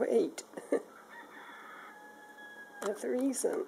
wait. That's the reason.